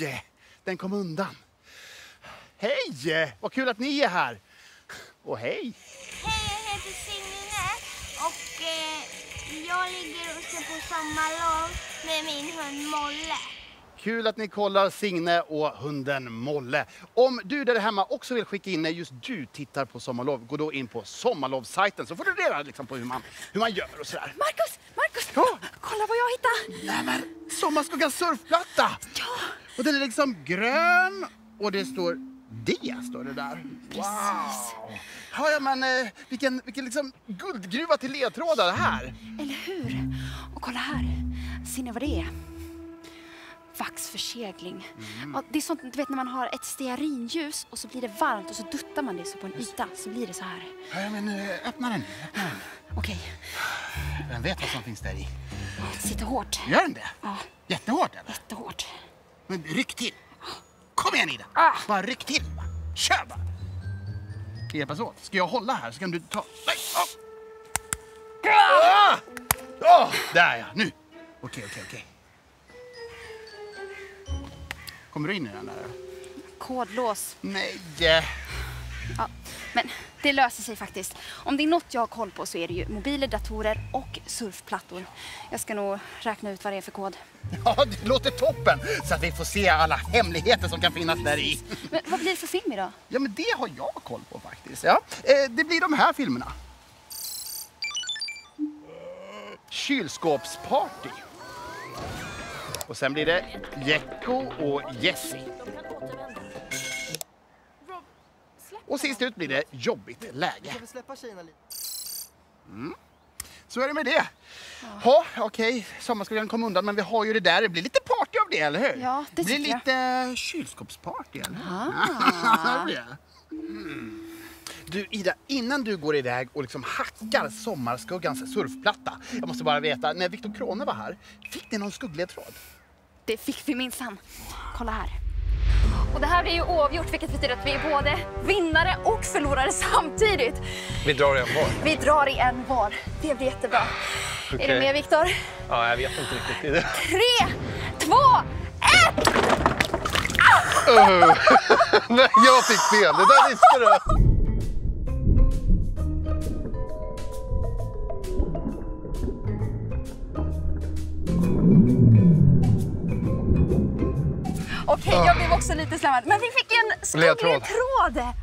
Nej, den kom undan. Hej! Vad kul att ni är här. Och hej! Hej, jag heter Signe och eh, jag ligger och ser på sommarlov med min hund Molle. Kul att ni kollar Signe och hunden Molle. Om du där hemma också vill skicka in när just du tittar på Sommarlov, gå då in på Sommarlovssajten så får du reda liksom på hur man, hur man gör och sådär. Marcus! Marcus! Ja. Kolla vad jag hittade! Nej men, Sommarskuggans surfplatta! Ja! Och den är liksom grön och det står det står det där. Wow! Ja, ja men eh, vilken, vilken liksom guldgruva till ledtrådar här. Eller hur? Och kolla här. Ser ni vad det är? Vaxförsegling. Ja, det är sånt du vet när man har ett stearinljus och så blir det varmt och så duttar man det så på en yta så blir det så här. Ja, ja, men eh, öppna den nu. Öppna den. Okej, Vem vet vad som finns där i? det sitter hårt. Gör den det? Ja, Jättehårt eller? jättehårt. Men ryck till. Kom igen Ida. Ah. Bara ryck till. va. Kör bara. Vi hjälpas åt? Ska jag hålla här så kan du ta... Nej! Ah! Ah! Ah! Där ja, nu. Okej, okej, okej. Kommer du in i den där? Kodlås. Nej. Ja, men det löser sig faktiskt. Om det är något jag har koll på så är det ju mobiler, datorer och surfplattor. Jag ska nog räkna ut vad det är för kod. Ja, det låter toppen. Så att vi får se alla hemligheter som kan finnas där i. Men vad blir det för film idag? Ja, men det har jag koll på faktiskt. Ja. Eh, det blir de här filmerna. Kylskåpsparty. Och sen blir det Jecko och Jessie. Och sist ut blir det Jobbigt läge. vi släppa tjejerna lite? Så är det med det. Ja, okej, sommarskolan kom undan, men vi har ju det där. Det blir lite party av det, eller hur? Ja, det blir tycker jag. lite kylskåpsparty, eller hur? Ah. Det blir det. Mm. Du Ida, innan du går iväg och liksom hackar Sommarskuggans surfplatta. Jag måste bara veta, när Viktor Krone var här, fick ni någon skuggledtråd? Det fick vi minsann. Kolla här. Och det här blir ju oavgjort vilket betyder att vi är både vinnare och förlorare samtidigt. Vi drar en var. Vi drar i en var. Det blir jättebra. Är Okej. du med Viktor? Ja, jag vet inte riktigt. Tre, två, ett! Nej, jag fick fel. Det där visste du. Okej, jag blev också lite slämmad. Men vi fick en Ledtråd. skuggledtråd.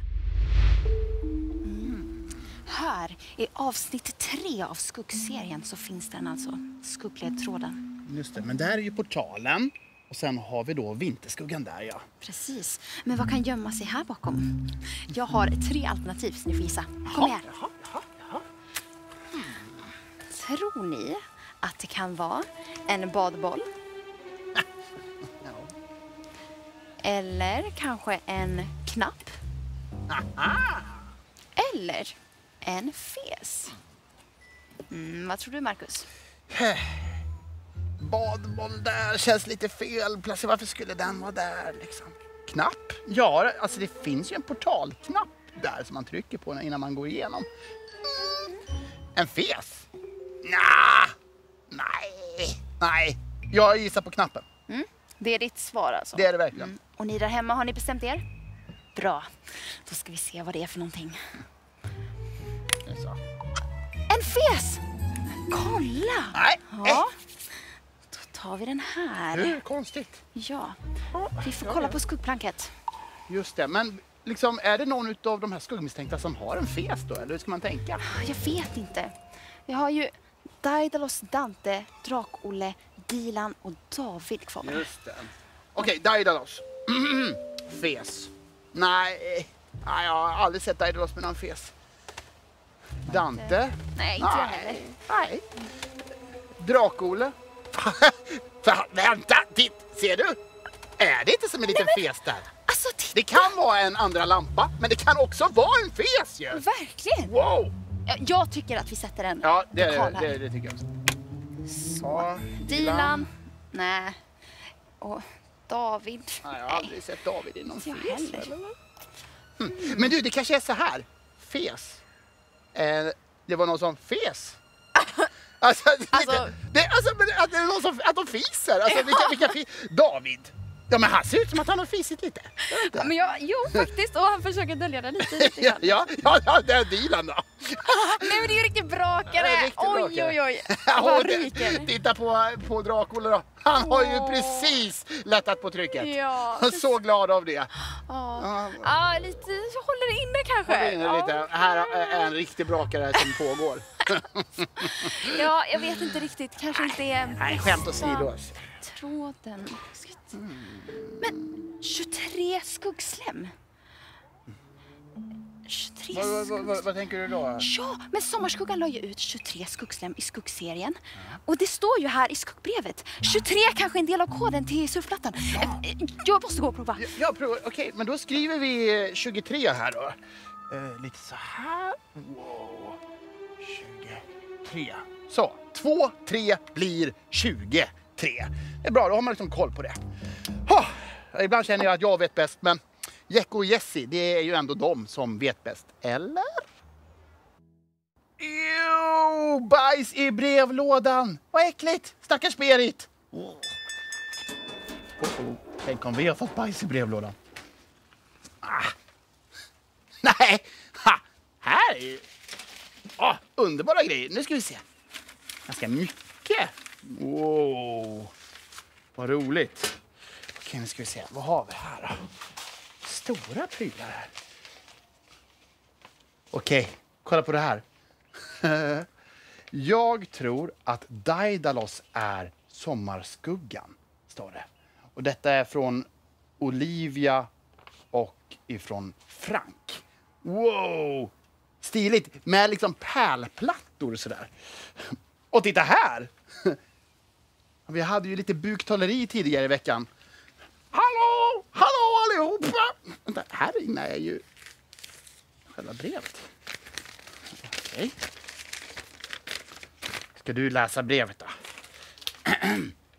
Mm. Här i avsnitt tre av skuggserien så finns den alltså, skuggledtråden. Just det, men där är ju portalen. Och sen har vi då Vinterskuggan där, ja. Precis. Men vad kan gömma sig här bakom? Jag har tre alternativ så ni får gissa. Kom här. Jaha, jaha, jaha. Tror ni att det kan vara en badboll? Eller kanske en knapp? Eller en fes? Mm, vad tror du, Marcus? Badboll där känns lite fel. Plötsligt, varför skulle den vara där liksom? Knapp? Ja, alltså det finns ju en portalknapp där som man trycker på innan man går igenom. Mm. En fes? Nja, nej, nej. Jag gissar på knappen. Det är ditt svar alltså? Det är det verkligen. Mm. Och ni där hemma, har ni bestämt er? Bra. Då ska vi se vad det är för någonting. Det. En fes! Kolla! Nej, Ja. Då tar vi den här. hur konstigt? Ja. Vi får kolla på skuggplanket. Just det, men liksom, är det någon av de här skuggmisstänkta som har en fes då, eller hur ska man tänka? Jag vet inte. Vi har ju Daidalos, Dante, Drak-Olle, Dilan och David kvar. Just det. Okej, Daidalos. fes. Nej. Nej, jag har aldrig sett Daidalos med någon fes. Dante? Nej, inte jag heller. Nej. Drak-Olle? Vänta, titt, ser du? Är det inte som en liten fes där? Alltså! Det kan vara en andra lampa, men det kan också vara en fes ju! Verkligen! Wow! Ja, Jag tycker att vi sätter en Ja, det, här. det, det tycker jag också. Så. Dilan. Nej. Och David. Nej, jag har aldrig sett David i någon eller? Mm. Men du, det kanske är så här. Fes. Eh, det var någon som fes. Alltså, Alltså- det, alltså men att det är någon som, att de fiser. Alltså, vilka, vilka David. Ja, men han ser ut som att han har fisit lite. Ja, men jag, jo, faktiskt. Och han försöker dölja det lite. lite Ja, grann. ja, ja, ja, det är Dilan då. Nej, men det är ju riktigt brakare. Ja, riktigt oj, brakare. oj, oj. Och Vad ryker. Titta på, på Drak-Olle då. Han har ju precis lättat på trycket. Ja. Så glad av det. Ja, ja lite. Håller det inne kanske. Håll inne lite. Här är en riktig brakare som pågår. Ja, jag vet inte riktigt. Kanske inte är Nej, skämt åsido. Tråden. Men 23 skuggslem. 23 Vad, vad, vad, vad, vad tänker du då? Ja, men Sommarskuggan la ju ut 23 skuggslem i skuggserien. Och det står ju här i skuggbrevet. 23 kanske är en del av koden till surfplattan. Eh, eh, Jag måste gå och prova. Ja, Jag provar. Okej, men då skriver vi eh, 23 här då. Eh, lite så här. Wow. 23. Så, 2, 3 blir tre. Det är bra, då har man liksom koll på det. Oh, ibland känner jag att jag vet bäst, men Jecko och Jessie, det är ju ändå de som vet bäst. Eller? Jo, bajs i brevlådan! Vad äckligt! Stackars Berit! Oh. Oh, oh. Tänk om vi har fått bajs i brevlådan. Ah. Nej! Ha. Här är ju... Oh, underbara grejer. Nu ska vi se. Ganska mycket. Wow. Vad roligt. Okej, nu ska vi se. Vad har vi här då? Stora prylar här. Okej, kolla på det här. Jag tror att Daidalos är sommarskuggan, står det. Och detta är från Olivia och ifrån Frank. Wow! Stiligt med liksom pärlplattor sådär. Och titta här! Vi hade ju lite buktaleri tidigare i veckan. Hallå! Hallå allihopa! Vänta, här inne är ju själva brevet. Okej. Ska du läsa brevet då?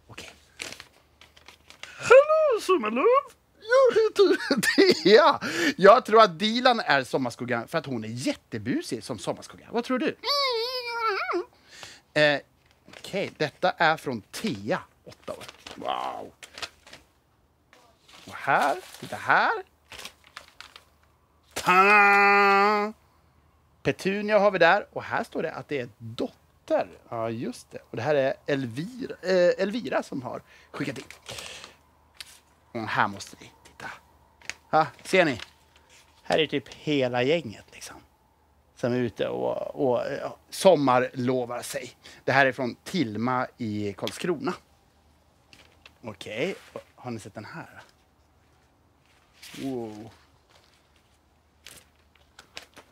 Okej. Hallå Sommarlov! Jag heter Thea. Jag tror att Dilan är sommarskuggan för att hon är jättebusig som sommarskugga. Vad tror du? Eh, Okej, detta är från Thea, åtta år. Wow! Och här, titta här. Ta-da! Petunia har vi där och här står det att det är dotter. Ja, just det. Och det här är Elvira, eh, Elvira som har skickat in. Och här måste ni titta. Ha, ser ni? Här är typ hela gänget liksom. Som är ute och, och sommarlovar sig. Det här är från Tilma i Karlskrona. Okej, har ni sett den här? Wow.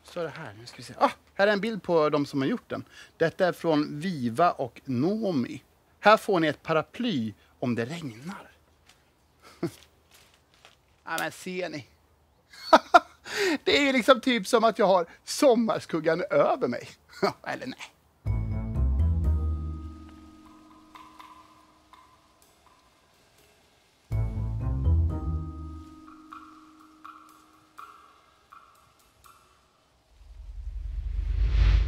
Så är det här. Nu ska vi se. Ah, här är en bild på de som har gjort den. Detta är från Viva och Nomi. Här får ni ett paraply om det regnar. ah, men ser ni? det är ju liksom typ som att jag har sommarskuggan över mig. Eller nej.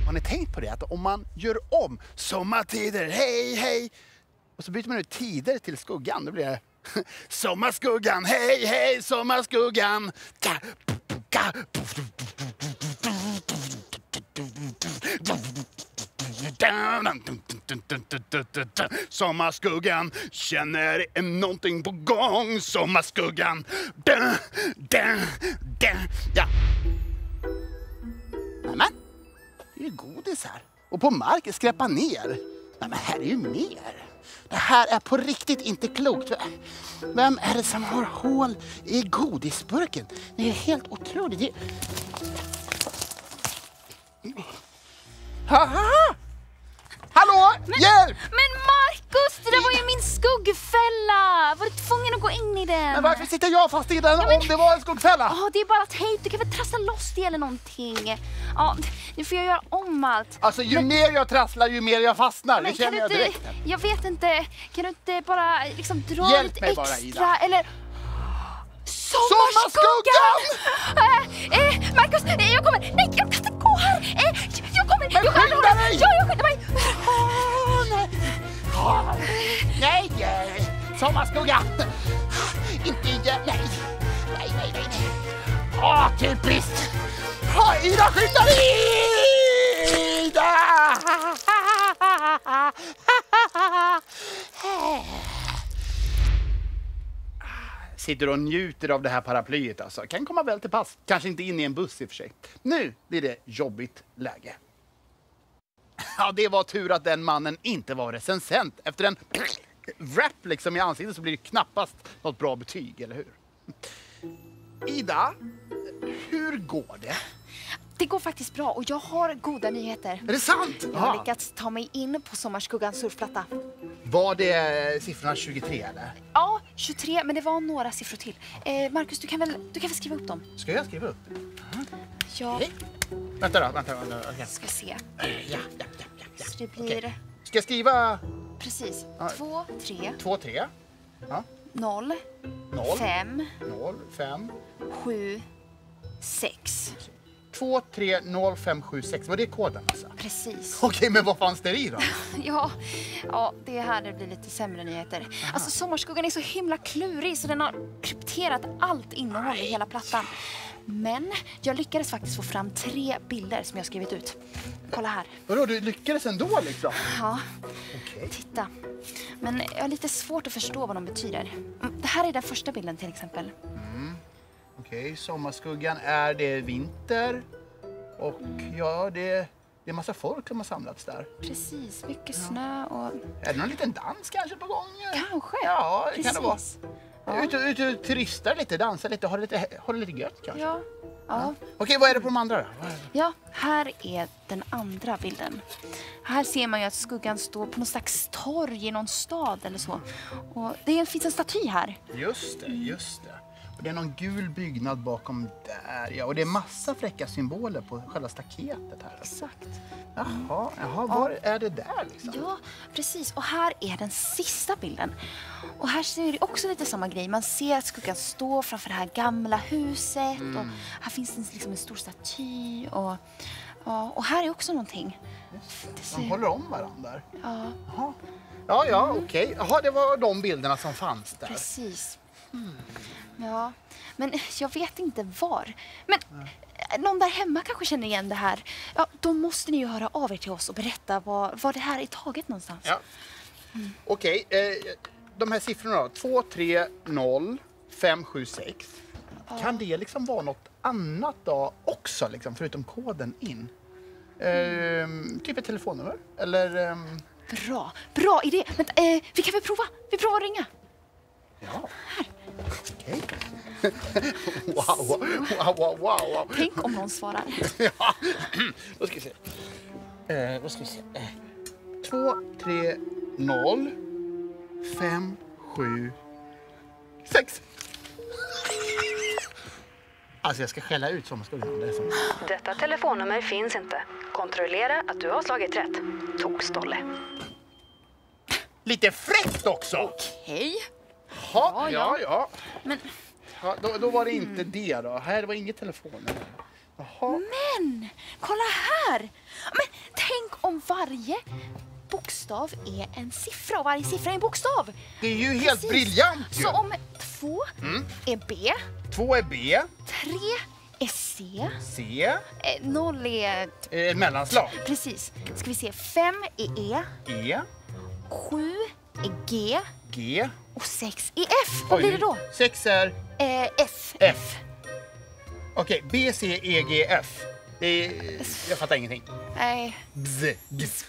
Har ni tänkt på det? Att om man gör om sommartider, hej hej, och så byter man ut tider till skuggan, då blir det Sommarskuggan, hej hej sommarskuggan. Ta, vecka. Sommarskuggan känner är någonting på gång. Sommarskuggan. Ja. Nämen, det är ju godis här. Och på marken, skräpa ner. Nej, men här är ju mer. Det här är på riktigt inte klokt. Vem är det som har hål i godisburken? Det är helt otroligt. Det... Haha! Hallå! Hjälp! Men Markus, det där var ju min skuggfälla! Var du tvungen att gå in i den? Men varför sitter jag fast i den om det var en skuggfälla? Ja, det är bara tejp. Du kan väl trassla loss det eller någonting. Ja, nu får jag göra om allt. Alltså ju mer jag trasslar ju mer jag fastnar. Men det kan känner du jag inte, direkt. jag vet inte, kan du inte bara liksom dra Hjälp lite mig extra bara, Ida. eller Sommarskuggan! Eh, eh, Markus, eh, jag kommer! Nej, jag kan inte gå här! Eh, jag kommer! Men skynda dig! Ja, jag skyndar mig! Sommarskugga! Inte igen, nej. Nej, nej, nej. Åh, typiskt! Ida, skynda dig! Ida! Sitter och njuter av det här paraplyet alltså. Kan komma väl till pass. Kanske inte in i en buss i och för sig. Nu blir det jobbigt läge. Ja, det var tur att den mannen inte var recensent. Efter en rap liksom i ansiktet så blir det knappast något bra betyg, eller hur? Ida, hur går det? Det går faktiskt bra och jag har goda nyheter. Är det sant? Jag har lyckats ta mig in på Sommarskuggans surfplatta. Var det siffrorna 23 eller? Ja, 23, men det var några siffror till. Eh, Markus, du kan, väl, du kan väl skriva upp dem? Ska jag skriva upp? Ja, Okej. Vänta då, vänta. vänta. okej. ska se. Ja, ja, ja, ja, ja. Så det blir Okej. Ska jag skriva precis Ja. 2, 3, 2, 3, 0, 0, 5, 0, 5, 7, 6. 2, 3, 0, 5, 7, 6. Var det koden alltså? Precis. Okej, men vad fanns det i då? Ja, ja, det är här det blir lite sämre nyheter. Alltså Sommarskuggan är så himla klurig så den har krypterat allt innehåll i hela plattan. Men jag lyckades faktiskt få fram tre bilder som jag skrivit ut. Kolla här. Vadå, du lyckades ändå liksom? Ja, Okej. titta. Men jag har lite svårt att förstå vad de betyder. Mm, Det här är den första bilden till exempel. Okej, sommarskuggan är det vinter och ja, det, det är massa folk som har samlats där. Precis, mycket snö och... Är det någon liten dans kanske på gång? Kanske. Ja, det kan det vara. Precis. Ja. Ut och, ut och turistar lite, dansar lite, har det lite, har det lite gött kanske? Ja. Ja. Okej, vad är det på de andra då? Ja, här är den andra bilden. Här ser man ju att skuggan står på någon slags torg i någon stad eller så. Och det finns en staty här. Just det, just det. Och det är någon gul byggnad bakom där, ja. Och det är massa fräcka symboler på själva staketet här. Exakt. Jaha, jaha var är det där liksom? Ja, precis. Och här är den sista bilden. Och här ser det också lite samma grej. Man ser att skuggan står framför det här gamla huset. Och här finns det liksom en stor staty. Och, ja, och här är också någonting. Det De ser, håller om varandra. ja, Jaha. Ja, ja, okej. Jaha, det var de bilderna som fanns där. precis. Ja, men jag vet inte var. Men eh, någon där hemma kanske känner igen det här. Ja, då måste ni ju höra av er till oss och berätta var, var det här är taget någonstans. Ja. Okej, eh, de här siffrorna då. 2, 3, 0, 5, 7, 6. Kan det liksom vara något annat då också, liksom, förutom koden in? Ehm, typ ett telefonnummer? Eller... ehm, Bra, bra idé. Vänta, eh, vi kan väl prova? Vi provar att ringa. ja. Okej. wow, wow, wow, wow, wow. Tänk om någon svarar. ja. Då ska vi se. Eh, då ska vi se. Eh, 2, 3, 0, 5, 7, 6. Alltså jag ska skälla ut sommarskuggan. Det. Detta telefonnummer finns inte. Kontrollera att du har slagit rätt. Tokstolle. Lite fräckt också! Hej. Ja, Ja, ja, ja. Men, ja då, då var det inte det då. Här var inget telefonnummer. Jaha. men, kolla här. Men tänk om varje bokstav är en siffra och varje siffra är en bokstav. Det är ju helt Precis. briljant ju. Så om två är B, Två är B, tre är C, C, eh, noll är... eh, mellanslag. Precis. Ska vi se. Fem är E, E, sju är G G. och sex är F. Vad blir det då? Sex är Eh, F. F. Okej, B, C, E, G, F. Det är, jag fattar ingenting. Nej. Bzz, gz.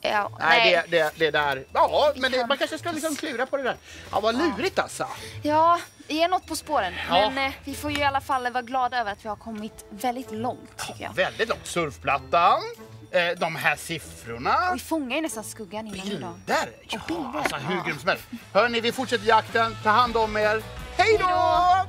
Ja, Nej, det, det, det där. Ja, men det, man kanske ska liksom klura på det där. Ja, vad lurigt alltså. Ja, vi är något på spåren. Ja. Men eh, vi får ju i alla fall vara glada över att vi har kommit väldigt långt tycker jag. Väldigt långt. Surfplattan. Eh, de här siffrorna. Vi fångar ju nästan skuggan innan idag. Bilder! Ja, Och bilder, alltså hur ja. grymt som helst. Hörni, vi fortsätter jakten. Ta hand om er. Hej då!